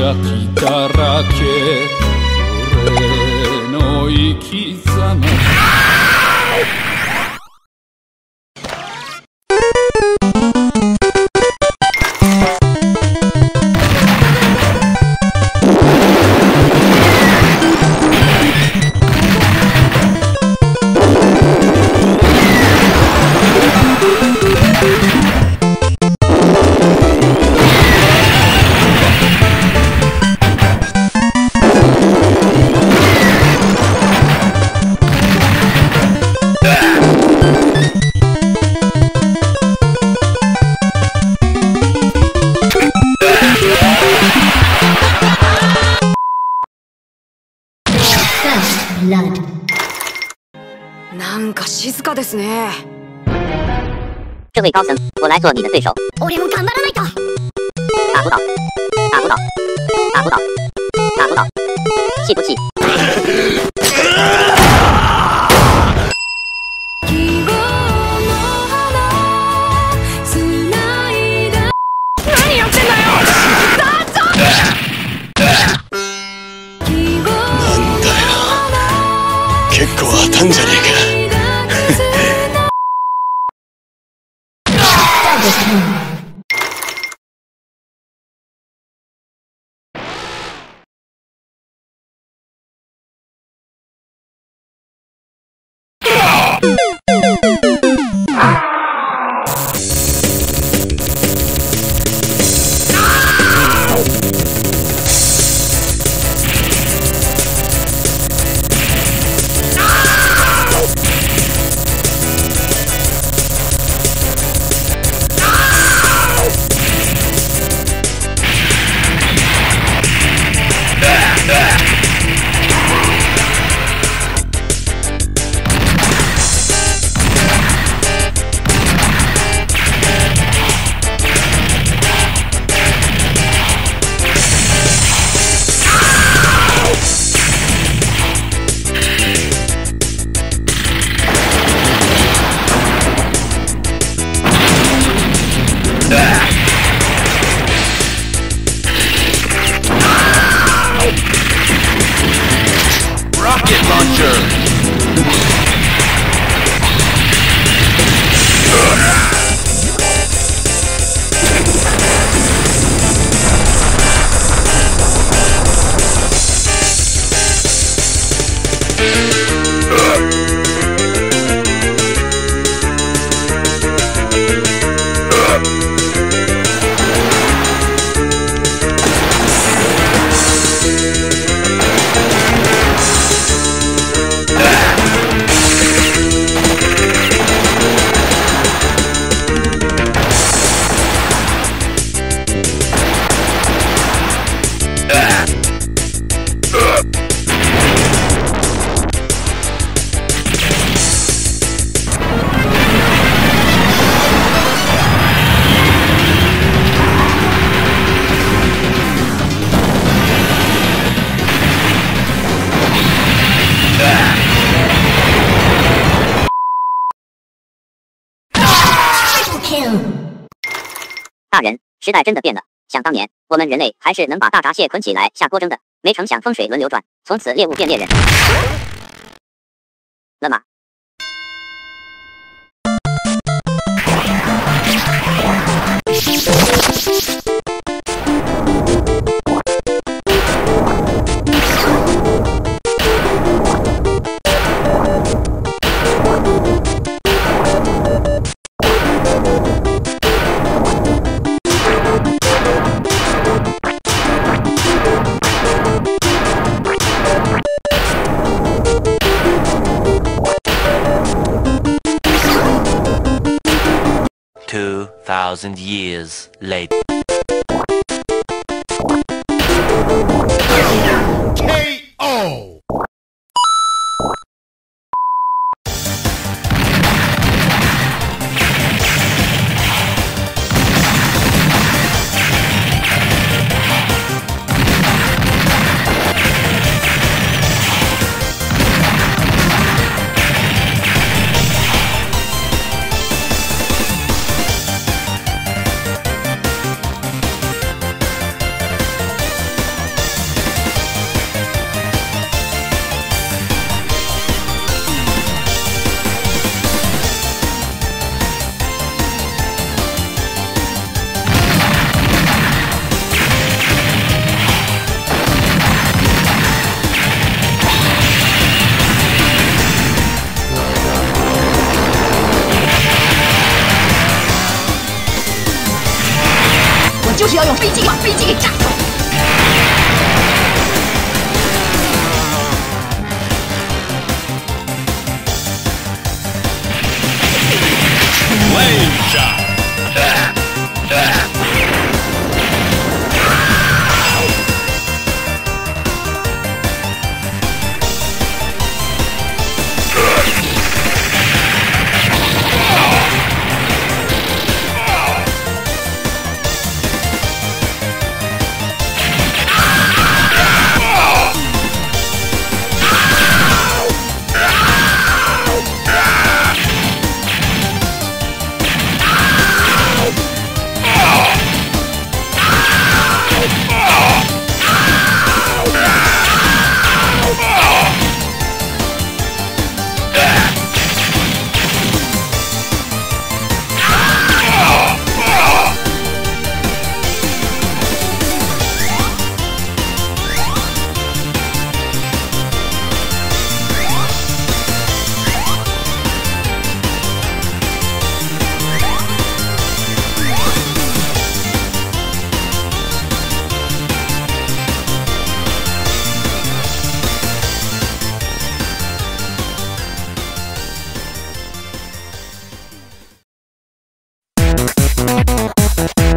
邪気だらけ俺の生き様 なんか静かですね。这位高僧，我来做你的对手。俺も頑張らないと。打不倒，打不倒，打不倒，打不倒，气不气？Double kill. 大人，时代真的变了。想当年，我们人类还是能把大闸蟹捆起来下锅蒸的，没成想风水轮流转，从此猎物变猎人。了吗？Two thousand years later. 要用飞机把飞机给炸 Música